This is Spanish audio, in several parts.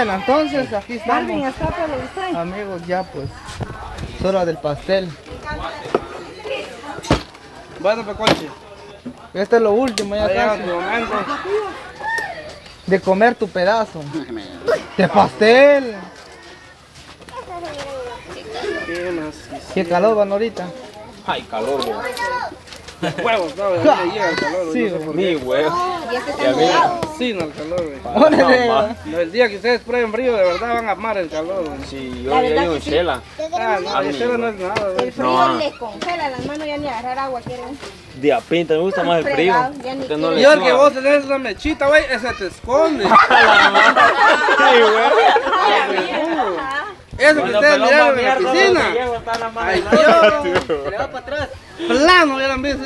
Bueno, entonces aquí Marvin, estamos. escápalo usted. Amigos, ya pues. Es hora del pastel. Bueno, Pecoche. Este es lo último ya casi. De comer tu pedazo. De pastel. ¿Qué calor van ahorita. Ay, calor. Huevos. ¿Dónde llega el calor? Sí, no sé por Mi huevo. Y este Y a mí. Sí, no, el calor, güey. Órale. No, el día que ustedes prueben frío, de verdad van a amar el calor, güey. Sí, yo ya digo chela. Ah, no, A el no es nada, güey. El frío No. les congela las manos ya ni agarrar agua quieren. De a pinta, me gusta más el frío. Ya Usted no el que vos tenés una mechita, güey, ese te esconde. Ay, güey. Eso que ustedes miraron va en la piscina. no, llego, está la mano Ay, en la- Dios. Plano, ya lo han visto.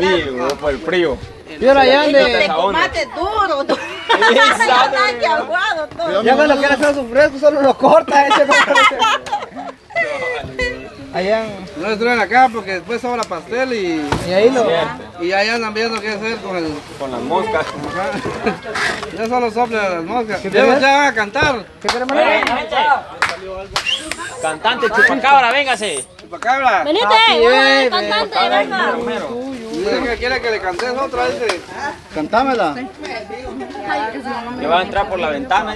huevo, por el frío. Y ahora ya ande. de tomate duro. Ya está aguado todo. Ya cuando quiere hacer su fresco solo lo corta ese. Allá. No estuvieron acá porque después sobra pastel y, Y ahí lo. y ya andan viendo qué hacer con el. Con las moscas. Ya solo soplan las moscas. Ya ya van a cantar. ¿Qué queremos? Cantante chupacabra, véngase. Chupacabra. Venite, de birthday. cantante, venga. Dice que quiere que le cantes otra, dice. Cantámela. Que va a entrar por la ventana.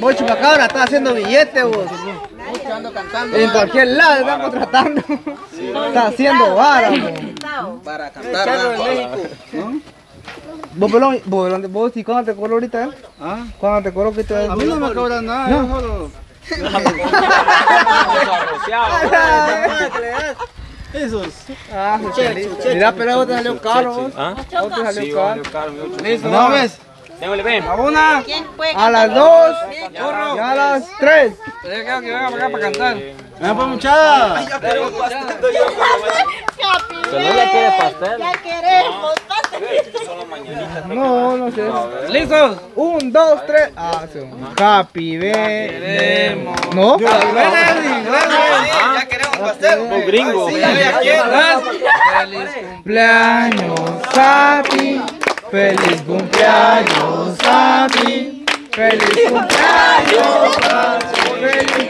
Vos chupacabra está haciendo billetes vos. En cualquier lado están contratando. Está haciendo vara. Para cantar. ¿no? Vos, pelón, vos, pelón, vos, ¿y cuándo te ahorita? eh? ¿Ah? ¿Cuándo te cobró que te A mí no me cobran nada, yo solo. Esos. Ah, Mira, pero a vos te salió caro. vos. ¿Ah? A vos te salió caro. Listo, ¿No ¿no ves? Démosle, ven. A una. ¿Quién puede A las dos y a las tres. Yo creo que venga para acá para cantar. Ven pues muchacha. Que no le quiere pastel. Ya queremos. No, no sé. ¿Listos? Un, dos, tres. Ah, sí. Happy birthday. No. Ya queremos pastel. Los gringos. Feliz cumpleaños a ti. Feliz cumpleaños a ti. Feliz cumpleaños a ti. Feliz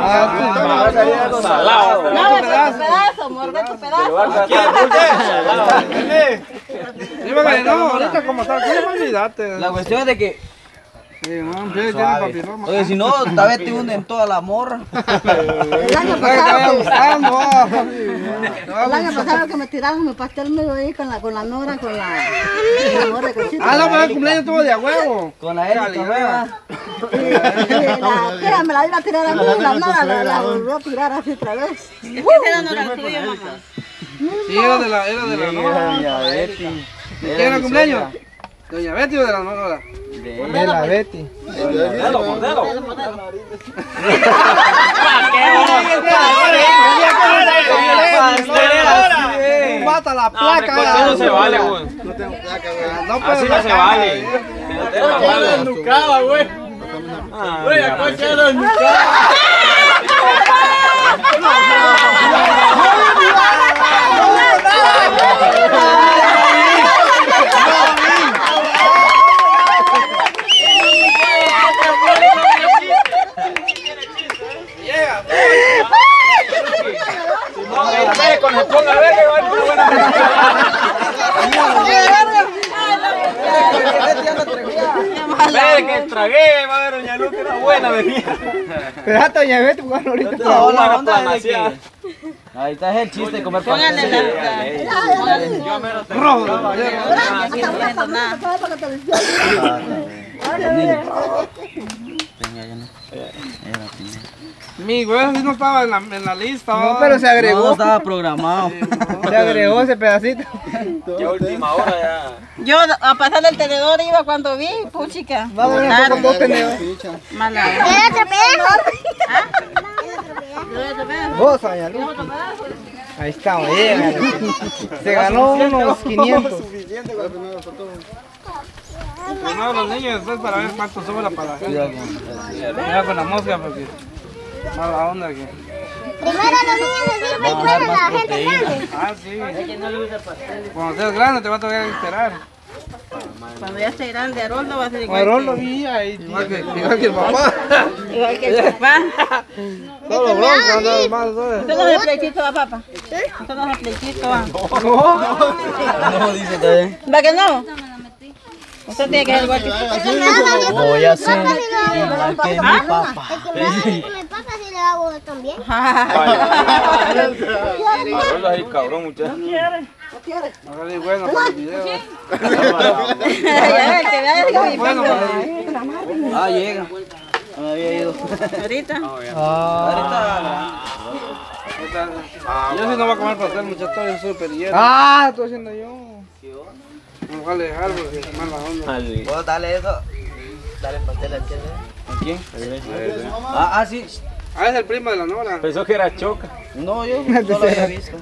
no, va a salir algo Salado. No, es tu pedazo, morde tu pedazo. No, ahorita como está, ¿qué me olvidaste? La cuestión es de que, Sí, oye, si no, tal vez te hunden toda la morra. El año que pasado, gustando. ah. el año pasado que me tiraron mi pastel medio ahí con la, con la nora, con la, la nora de cosita. Ah, no, pero el cumpleaños tuvo de a huevo. Con la Erika, y la tira me la iba a tirar a mí, la nora la, la volvió a tirar así otra vez. Sí, era de la, era de la Nora. ¿De quién era el cumpleaños? Doña Betty o de la Nora. De la Betty. Mordelo, mordelo. Mata la No, placa. pues, así no se vale, güey. No Así puedo no se vale. No te la mala. Ah, mira, pues. No, cuando se ponga va a una buena Espere que tragué, va a ver doña Luz que era buena venía. Espérate, doña Betty, porque ahorita. No, la onda es que... Ahí está es el chiste de comer Pónganle. Yo Rojo. No está viendo nada. Venga, ya no. Mi güey, sí no estaba en la, en la lista. No, pero se No, agregó. estaba programado. Se agregó ese pedacito. Ya última hora ya. Yo a pasar el tenedor iba cuando vi, puchica. Vamos a ver con dos tenedores. Mala. Vos, doña Luz. Ahí estamos, llega. Se ganó unos 500. Primero los niños, después para ver cuánto sobra para la gente. Cuidado con la mosca porque. Mala onda que. Primero los niños después fueron la gente grande. Ah, sí. Cuando seas grande te va a tocar esperar. Cuando ya esté grande, Aroldo va a ser igual. Lo vi ahí. Igual que, igual que el papá. Igual que el papá. Solo bronca, más, no es el pleitito, va, papá. No es el pleitito, va. No, dice también. ¿Va que no? Usted tiene que ser igual que Voy a ser igual que mi papá. Me si le hago también. Ahí, cabrón, muchachos. Bueno, para el- Ah, llega. No me había ido. Ahorita. Ah, Yo sí no voy a comer pastel, muchachos, yo soy súper lleno. ah, estoy haciendo yo. No vale dejar porque es mala onda. ¿Puedo darle eso? Dale pastel al chile. ¿A quién? Ah, ah, sí. Ah, es el primo de la Nora. Pensó que era choca. No, yo no lo había visto.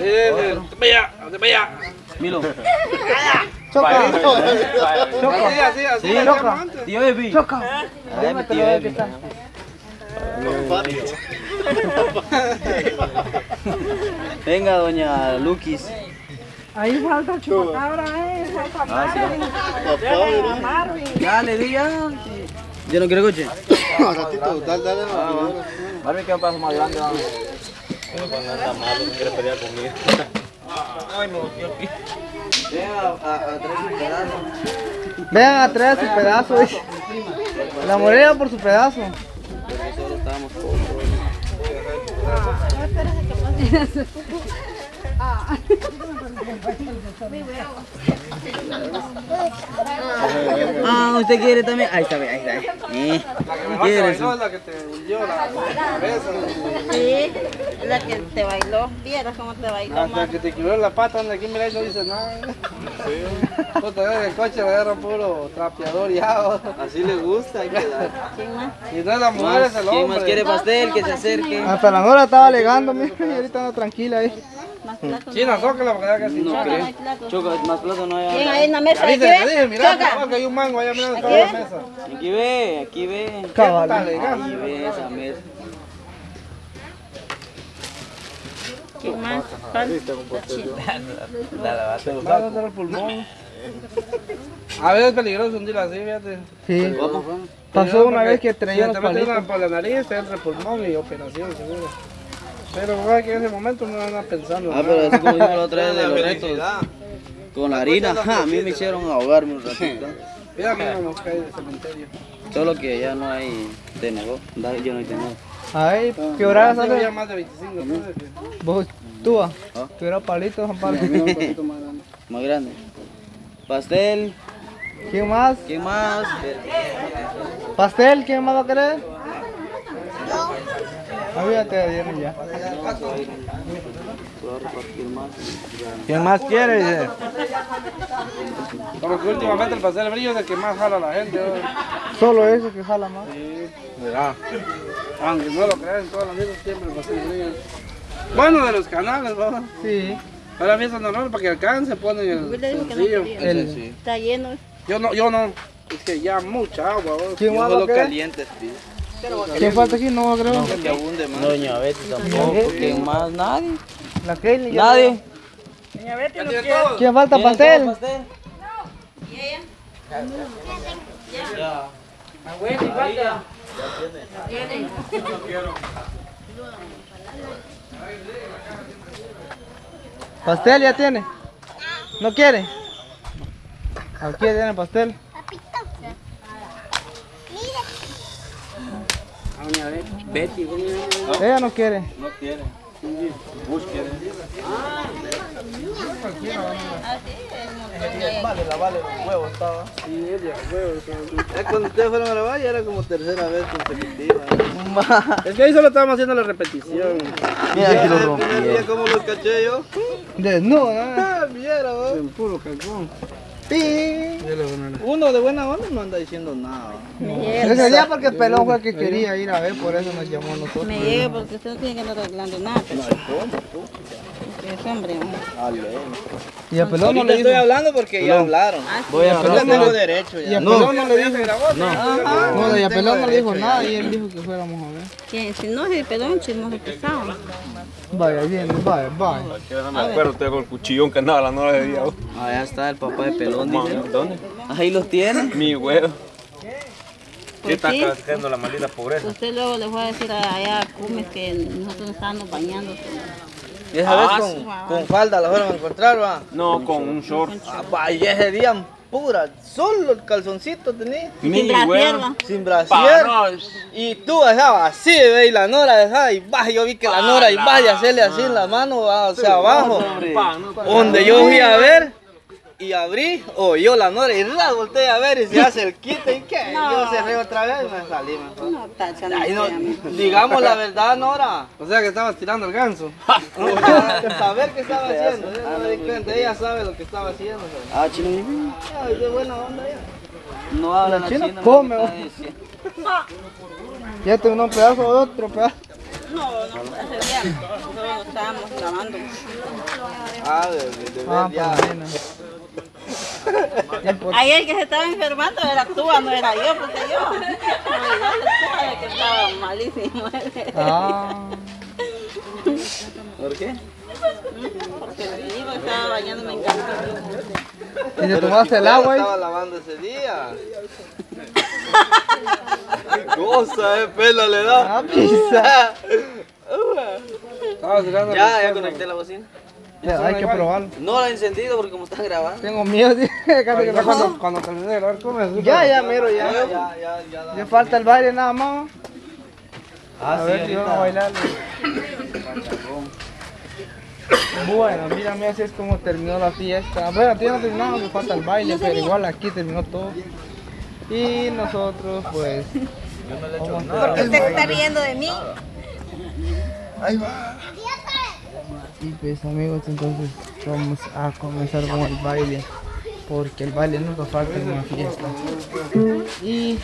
Es el. Vaya, vaya. Milo. Choca. Así, así. Choca. Ay, mi tío Evi. Venga, doña Lukis. Ahí falta chupacabra, eh. Ah, sí. Ya, le di ya. Yo no quiero coche. Un ratito, dale, dale. Barbie, ¿qué pasa más grande? vamos? Venga, a, a traer un pedazo. Vean a traer su pedazo. dice. La morena por su pedazo. Porque solo estábamos pocos. Ah, ¿usted quiere también? Ahí está, ahí está. Eh. La que mejor te ¿Quieres? bailó es la que te hundió la cabeza. Sí, la que te bailó. Vieras cómo te bailó, Hasta que te quebró la pata, anda aquí, mira, y no dice nada. Tú te ves en el coche, le agarra puro trapeador ya. Así le gusta. ¿Quién más? Y no es la mujer, es el ¿Quién más hombre. quiere pastel? Que se acerque. Hasta la Nora estaba alegando, mira, y ahorita anda tranquila ahí. Más plato. China, zócala porque ya casi No no. No hay plato. Choca, más plato no ¿Quién hay. hay en la mesa? Ahí ¿Aquí te te ve? dije, mira, Choca. que hay un mango allá mirando toda la mesa. Aquí ve, aquí ve. Cabal. Dale, Aquí ve esa mesa. ¿Quién más? Falta. Va el pulmón. A veces es peligroso hundir así, fíjate. Sí. ¿Cómo? Pasó una vez que si traía te los metes una palitos. por la nariz, te entra el pulmón y operación, seguro. Pero igual que en ese momento no anda pensando. Ah, pero así como dijo la otra vez de los retos. Con la harina, ja, a mí me hicieron ahogarme un ratito. Mira que no nos cae del cementerio. Solo que ya no hay tenedor. Yo no hay tenedor. Ay, ¿qué hora Tengo ya sale? más de 25 entonces. Vos, tú, ah. Ah. ¿Qué hora palitos, Juan Pablo? Más grande. Pastel. ¿Quién más? ¿Quién más? ¿Pastel? ¿Quién más va a querer? Ah, ya te dieron ya. ¿Quién más quiere? Dice. Como que últimamente el pastel de brillo es el que más jala a la gente. ¿no? Solo eso que jala más. Aunque no lo crean, todas las mismas siempre el pastel de brillo. Bueno, de los canales, ¿no? Sí. Ahora fiesta normal para que alcance, ponen el Yo no sencillo. El, Está lleno. Yo no, yo no. Es que ya mucha agua. ¿no? ¿Quién más va a querer? ¿Quién falta aquí? No creo. Que abunde más. Doña Betty tampoco. ¿Quién más? Nadie. La Kelly. ya- Nadie. ¿Quién falta ¿Quieren pastel? todo pastel? ¿Pastel ya tiene? ¿No quiere? Aquí tiene pastel. Betty, ¿cómo se llama? Ella no quiere. No quiere. Así es, Vale, la vale los huevos estaba. Sí, es de huevo. Ya cuando ustedes fueron a grabar ya era como tercera vez consecutiva. Es que ahí solo estábamos haciendo la repetición. Mira aquí lo rompí. cómo lo caché yo. Desnudo, ¿no? Ah, mira. En puro cacón. A Uno de buena onda no anda diciendo nada. Ese día porque el pelón fue el que quería ir a ver, por eso nos llamó a nosotros. Me llega porque usted no tiene que andar arreglando nada. Porque es hombre. Y el pelón no le dijo. estoy hablando porque ya hablaron. Voy a Yo pelón tengo no, derecho y ya. el pelón no le dijo. Ajá. No, y Tengo pelón no le dijo nada y él dijo que fuéramos a ver. ¿Quién? Si no es el pelón, chismoso pesado. Vaya, bien, vaya, vaya. No me acuerdo, usted con el cuchillón que andaba la nora de día. Allá está el papá de pelón, dice. ¿Dónde? Ahí los tiene. Mi huevo. Pues está haciendo la maldita pobreza? Usted luego le fue a decir allá a Cumes que nosotros nos estábamos bañando. Y esa vez con, falda la fueron a encontrar, va. No, con un short. Ah, va, y ese día pura, solo el calzoncito tenía. Mi Sin brasier. Sin brasier. Y tú dejabas así, ve, y la nora dejaba, y va, yo vi que la nora, y va, y hacerle así en la mano, hacia abajo. Donde yo fui a ver, y abrí, o yo la nora, y la volteé a ver, y se hace el quite, y qué, yo cerré otra vez, y me salí mejor. No, Ay, no, mi. digamos la verdad, Nora. O sea que estabas tirando el ganso. Saber qué estaba haciendo, yo no me di cuenta, ella sabe lo que estaba haciendo. Ah, chino. Ay, de buena onda ya. No no me come. Ya tengo un pedazo de otro pedazo. No, no, ese día nosotros estábamos grabando. Ah, de, de, de Ah, ver ya. pues bueno. Ya, pues, Ahí el que se estaba enfermando era tú, no era yo, porque yo. No, que estaba malísimo. Ah. ¿Por qué? Porque el libro estaba bañándome en calzoncillos. Y te tomaste el agua. Estaba lavando ese día. Cosa, eh, pelo le da. Ah, pizza. Ya, ya conecté la bocina. Hay que probarlo. No la he encendido porque como están grabando. Tengo miedo, Cuando, cuando terminé de grabar, ¿cómo es? Ya, ya, miro, ya. Ya, ya, ya. ya. Falta el baile nada más. Ah, A sí, ver si van a bailar. Bueno, mira, mira así es como terminó la fiesta. Bueno, todavía no terminamos, me falta el baile, pero igual aquí terminó todo. Y nosotros, pues. vamos a Porque usted se está riendo de mí. Y pues amigos, entonces vamos a comenzar con el baile. Porque el baile nunca falta en una fiesta. Y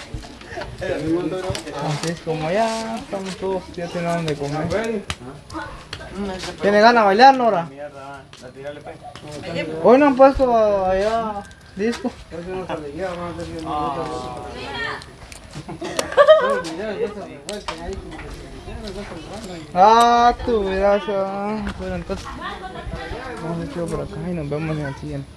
así es como ya estamos todos ya terminando de comer. ¿Tiene ganas de bailar, Nora? Hoy no han puesto allá disco. Ah, tu ah. Bueno, entonces vamos a por acá y nos vemos en el siguiente.